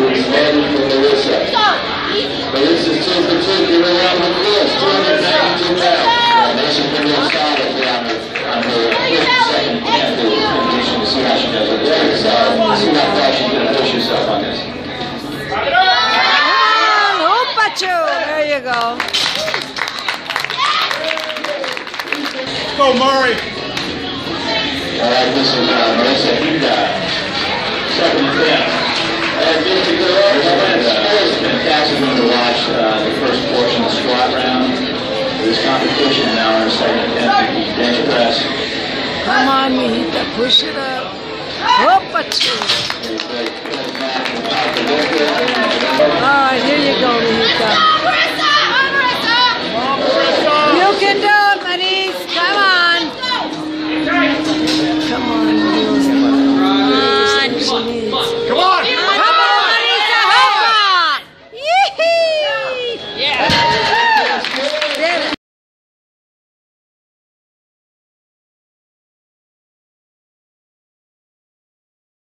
Melissa. Melissa's two for two, give her a round of applause, 292 pounds. Mason been real solid here on the, on her first and second attempt to condition to see how she does. It's very solid, see how far she's gonna push herself on this. Come. There you go. Let's go, Murray. All right, this is uh, Marisa This competition now in her second attempt the bench press. Come on, mijita. Push it up. Very, very,